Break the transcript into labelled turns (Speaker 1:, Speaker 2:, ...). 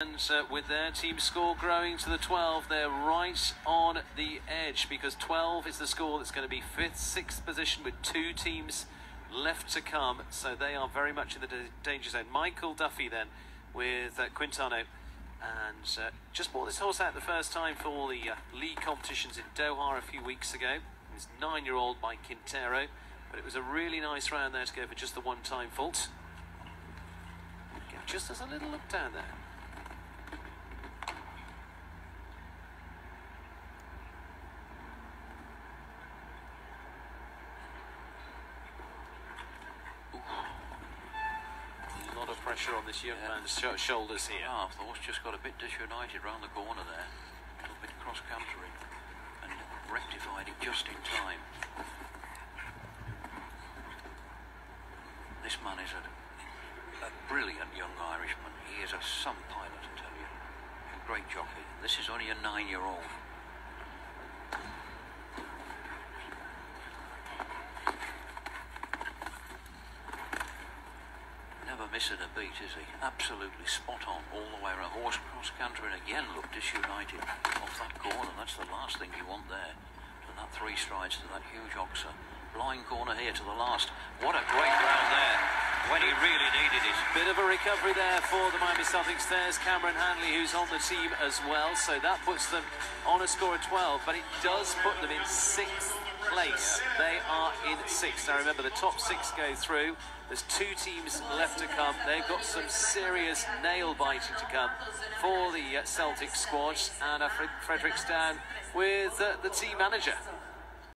Speaker 1: And uh, with their team score growing to the 12, they're right on the edge because 12 is the score that's going to be fifth, sixth position with two teams left to come. So they are very much in the danger zone. Michael Duffy then with uh, Quintano. And uh, just bought this horse out the first time for the uh, league competitions in Doha a few weeks ago. He's nine year old by Quintero. But it was a really nice round there to go for just the one time fault. Just as a little look down there. A lot of pressure on this young
Speaker 2: Yeah.
Speaker 1: man's sh- shoulders here.
Speaker 2: half, the horse just got a bit disunited round the corner there. A little bit cross country and rectified it just in time. This man is a, a brilliant young Irishman. He is a some pilot, I tell you. A great jockey. This is only a nine year old. Missing a beat, is he? Absolutely spot on all the way around. Horse cross country and again looked disunited off that corner. That's the last thing you want there. And that three strides to that huge oxer. Blind corner here to the last. What a great round there when he really needed it.
Speaker 1: Bit of a recovery there for the Miami Celtics. There's Cameron Hanley, who's on the team as well. So that puts them on a score of 12, but it does put them in sixth place. They are in sixth. Now remember, the top six go through. There's two teams left to come. They've got some serious nail biting to come for the uh, Celtic squad. And Fred- Frederick's down with uh, the team manager.